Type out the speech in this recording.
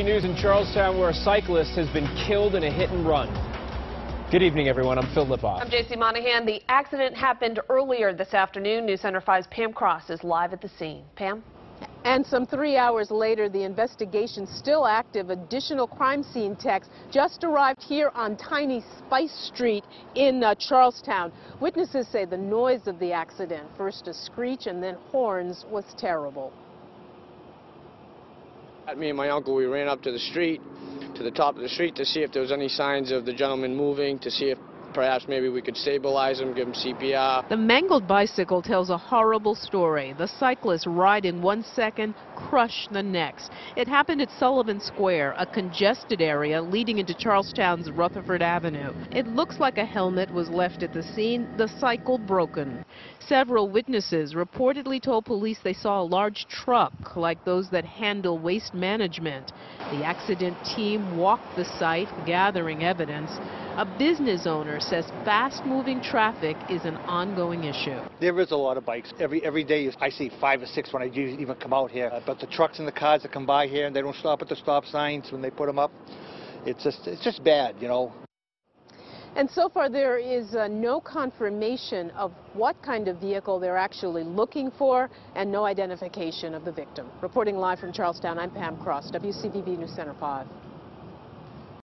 News in Charlestown where a cyclist has been killed in a hit and run. Good evening, everyone. I'm Phil Lipof. I'm J.C. Monahan. The accident happened earlier this afternoon. News Center 5's Pam Cross is live at the scene. Pam? And some three hours later, the investigation still active. Additional crime scene techs just arrived here on Tiny Spice Street in uh, Charlestown. Witnesses say the noise of the accident, first a screech and then horns, was terrible. Me and my uncle, we ran up to the street, to the top of the street to see if there was any signs of the gentleman moving, to see if perhaps maybe we could stabilize him, give him CPR. The mangled bicycle tells a horrible story. The cyclist ride in one second, crush the next. It happened at Sullivan Square, a congested area leading into Charlestown's Rutherford Avenue. It looks like a helmet was left at the scene, the cycle broken. Several witnesses reportedly told police they saw a large truck like those that handle waste management. The accident team walked the site, gathering evidence. A business owner says fast-moving traffic is an ongoing issue. There is a lot of bikes. Every every day I see five or six when I even come out here. But the trucks and the cars that come by here and they don't stop at the stop signs when they put them up. It's just it's just bad, you know. And so far there is uh, no confirmation of what kind of vehicle they're actually looking for and no identification of the victim. Reporting live from Charlestown, I'm Pam Cross, WCVB News Center 5.